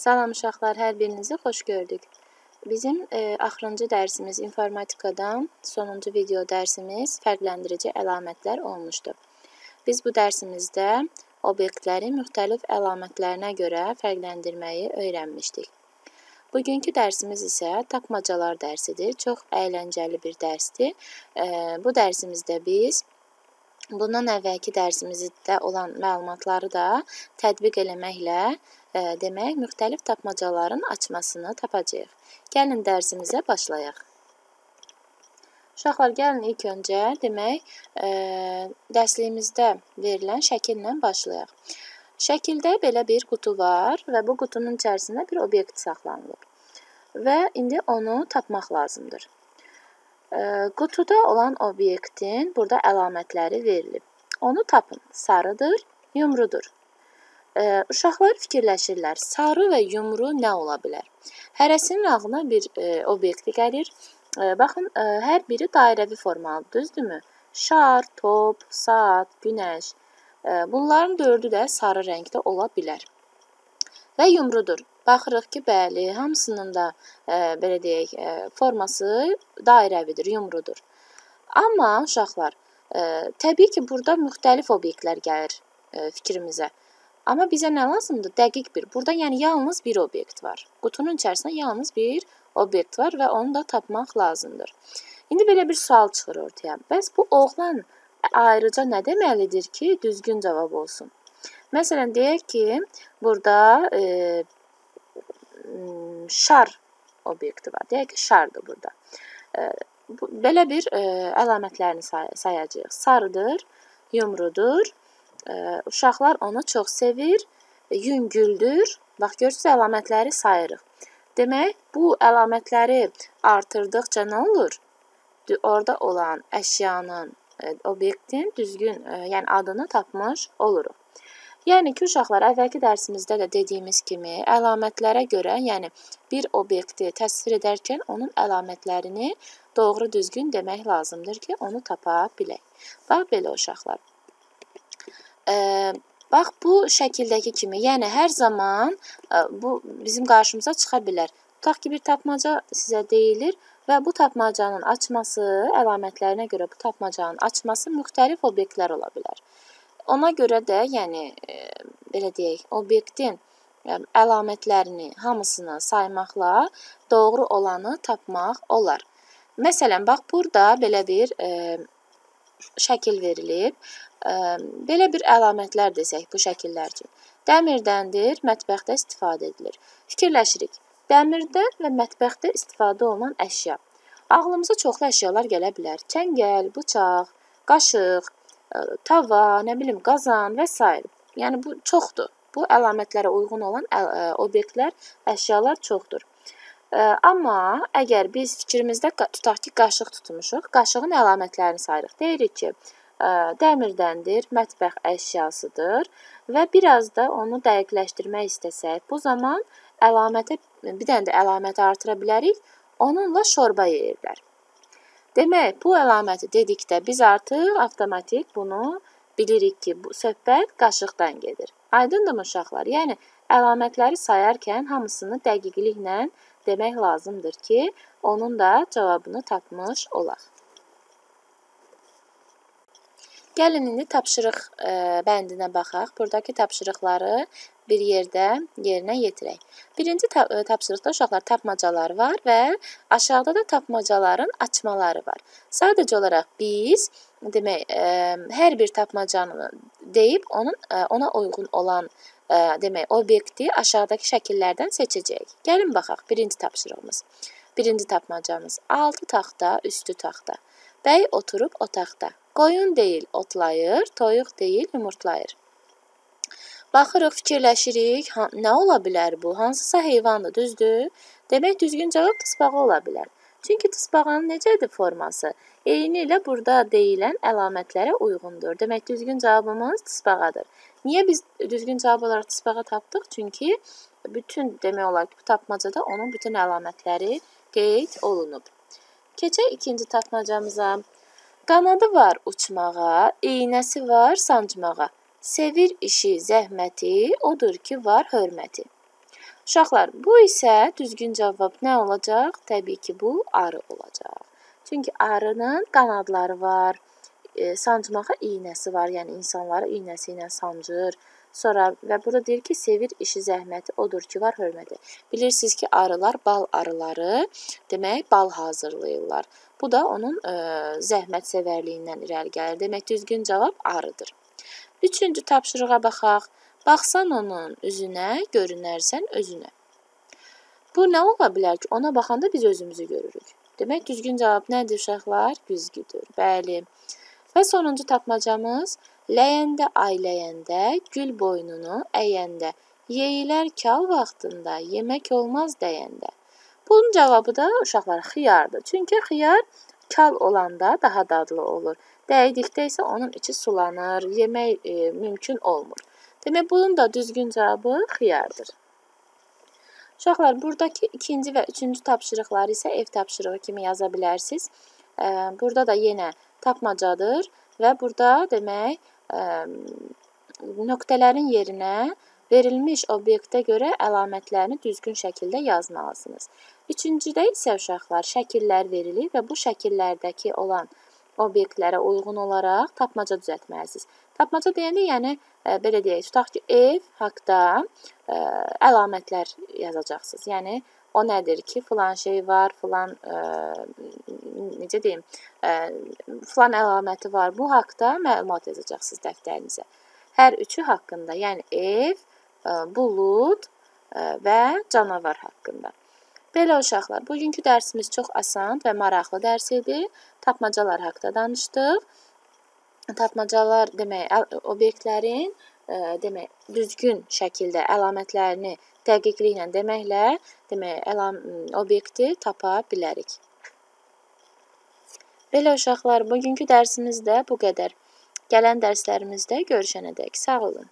Salam uşaqlar, hər birinizi xoş gördük. Bizim e, axırıncı dərsimiz informatikadan sonuncu video dərsimiz fərqləndirici əlamətlər olmuşdu. Biz bu dərsimizdə obyektləri müxtəlif əlamətlərinə görə fərqləndirməyi öyrənmişdik. Bugünkü dərsimiz isə tapmacalar dərsidir. Çox əyləncəli bir dərsdir. E, bu dərsimizdə biz bundan əvvəlki dərsimizdə olan məlumatları da tətbiq eləməklə ə, demək, müxtəlif tapmacaların açmasını tapacağıq. Gəlin dərsimizə başlayaq. Uşaqlar, gəlin ilk öncə demək, ə, dərsliyimizdə verilən şəkillə başlayaq. Şəkildə belə bir qutu var və bu qutunun içərisində bir obyekt saxlanılıb. Və indi onu tapmaq lazımdır. Qutuda olan obyektin burada əlamətləri verilib. Onu tapın. Sarıdır, yumrudur. Ə, uşaqlar fikirləşirlər, sarı və yumru nə ola bilər? Hərəsinin ağlına bir ə, e, obyekt gəlir. Ə, baxın, ə, hər biri dairəvi formalıdır, düzdürmü? Şar, top, saat, günəş. Ə, bunların dördü də sarı rəngdə ola bilər. Və yumrudur. Baxırıq ki, bəli, hamısının da ə, belə deyək, ə, forması dairəvidir, yumrudur. Amma uşaqlar, ə, təbii ki, burada müxtəlif obyektlər gəlir ə, fikrimizə. Amma bizə nə lazımdır? Dəqiq bir. Burada yəni yalnız bir obyekt var. Qutunun içərisində yalnız bir obyekt var və onu da tapmaq lazımdır. İndi belə bir sual çıxır ortaya. Bəs bu oğlan ayrıca nə deməlidir ki, düzgün cavab olsun? Məsələn, deyək ki, burada e, şar obyekti var. Deyək ki, şardır burada. Bu, belə bir e, əlamətlərini say sayacağıq. Sarıdır, yumrudur, Uşaqlar onu çox sevir, yüngüldür. Bax görürsüz əlamətləri sayırıq. Demək, bu əlamətləri artırdıqca nə olur? Orada olan əşyanın, e, obyektin düzgün, e, yəni adını tapmış oluruq. Yəni ki, uşaqlar, əvvəlki dərsimizdə də dediyimiz kimi, əlamətlərə görə, yəni bir obyekti təsvir edərkən onun əlamətlərini doğru düzgün demək lazımdır ki, onu tapa bilək. Bax belə uşaqlar. Bax bu şəkildəki kimi, yəni hər zaman bu bizim qarşımıza çıxa bilər. Tutaq ki, bir tapmaca sizə deyilir və bu tapmacanın açması, əlamətlərinə görə bu tapmacanın açması müxtəlif obyektlər ola bilər. Ona görə də, yəni belə deyək, obyektin əlamətlərini hamısını saymaqla doğru olanı tapmaq olar. Məsələn, bax burada belə bir e, şəkil verilib. Belə bir əlamətlər desək bu şəkillər üçün. Dəmirdəndir, mətbəxdə istifadə edilir. Fikirləşirik. Dəmirdən və mətbəxdə istifadə olunan əşya. Ağlımıza çoxlu əşyalar gələ bilər. Çəngəl, bıçaq, qaşıq, tava, nə bilim, qazan və s. Yəni bu çoxdur. Bu əlamətlərə uyğun olan obyektlər, əşyalar çoxdur. Amma əgər biz fikrimizdə tutaq ki, qaşıq tutmuşuq, qaşığın əlamətlərini sayırıq. Deyirik ki, dəmirdəndir, mətbəx əşyasıdır və biraz da onu dəqiqləşdirmək istəsək, bu zaman əlamətə bir dənə də əlaməti artıra bilərik. Onunla şorba yeyirlər. Demək, bu əlaməti dedikdə biz artıq avtomatik bunu bilirik ki, bu söhbət qaşıqdan gedir. Aydındırmı uşaqlar? Yəni əlamətləri sayarkən hamısını dəqiqliklə demək lazımdır ki, onun da cavabını tapmış olaq. Gəlin indi tapşırıq ə, bəndinə baxaq. Buradakı tapşırıqları bir yerdə yerinə yetirək. Birinci ta tapşırıqda uşaqlar tapmacalar var və aşağıda da tapmacaların açmaları var. Sadəcə olaraq biz demək, ə, hər bir tapmacanı deyib onun ə, ona uyğun olan ə, demək, obyekti aşağıdakı şəkillərdən seçəcəyik. Gəlin baxaq. Birinci tapşırığımız. Birinci tapmacamız 6 taxta, üstü taxta. Bəy oturub otaqda. Qoyun deyil otlayır, toyuq deyil yumurtlayır. Baxırıq, fikirləşirik, nə ola bilər bu? Hansısa heyvandır, düzdür? Demək, düzgün cavab tısbağa ola bilər. Çünki tısbağanın necədir forması? Eyni ilə burada deyilən əlamətlərə uyğundur. Demək, düzgün cavabımız tısbağadır. Niyə biz düzgün cavab olaraq tısbağa tapdıq? Çünki bütün demək olar ki, bu tapmacada onun bütün əlamətləri qeyd olunub. Keçək ikinci tapmacamıza. Qanadı var uçmağa, iynəsi var sancmağa. Sevir işi, zəhməti, odur ki, var hörməti. Uşaqlar, bu isə düzgün cavab nə olacaq? Təbii ki, bu arı olacaq. Çünki arının qanadları var, e, sancmağa iynəsi var, yəni insanları iynəsi ilə sancır. Sonra və burada deyir ki, sevir işi zəhməti odur ki, var hörməti. Bilirsiniz ki, arılar bal arıları, demək bal hazırlayırlar. Bu da onun e, zəhmət sevərliyindən irəli gəlir. Demək düzgün cavab arıdır. Üçüncü tapşırığa baxaq. Baxsan onun üzünə, görünərsən özünə. Bu nə ola bilər ki, ona baxanda biz özümüzü görürük. Demək düzgün cavab nədir uşaqlar? Güzgüdür. Bəli. Və sonuncu tapmacamız ləyəndə ayləyəndə, gül boynunu əyəndə, yeyilər kal vaxtında, yemək olmaz dəyəndə. Bunun cavabı da uşaqlar xiyardır. Çünki xiyar kal olanda daha dadlı olur. Dəydikdə isə onun içi sulanır, yemək e, mümkün olmur. Demək, bunun da düzgün cavabı xiyardır. Uşaqlar, buradakı ikinci və üçüncü tapşırıqları isə ev tapşırığı kimi yaza bilərsiniz. E, burada da yenə tapmacadır və burada demək, e, nöqtələrin yerinə verilmiş obyektə görə əlamətlərini düzgün şəkildə yazmalısınız. Üçüncüdə isə uşaqlar şəkillər verilir və bu şəkillərdəki olan obyektlərə uyğun olaraq tapmaca düzəltməlisiniz. Tapmaca deyəndə, yəni ə, belə deyək, tutaq ki, ev haqqda ə, əlamətlər yazacaqsınız. Yəni o nədir ki, filan şey var, filan ə, necə deyim, ə, filan əlaməti var. Bu haqqda məlumat yazacaqsınız dəftərinizə. Hər üçü haqqında, yəni ev, ə, bulud ə, və canavar haqqında. Belə uşaqlar, bugünkü dərsimiz çox asan və maraqlı dərs idi. Tapmacalar haqqında danışdıq. Tapmacalar demək obyektlərin ə, demək düzgün şəkildə əlamətlərini dəqiqliklə deməklə demək əlam obyekti tapa bilərik. Belə uşaqlar, bugünkü dərsimiz də bu qədər. Gələn dərslərimizdə görüşənədək sağ olun.